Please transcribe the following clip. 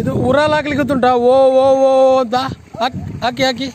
ಇದು ಊರಲ್ಲಿ ಹಾಕ್ಲಿಕ್ಕೆ ಉಂಟಾ ಓ ಓ ಓ ಅಂತ ಹಾಕಿ ಹಾಕಿ ಹಾಕಿ.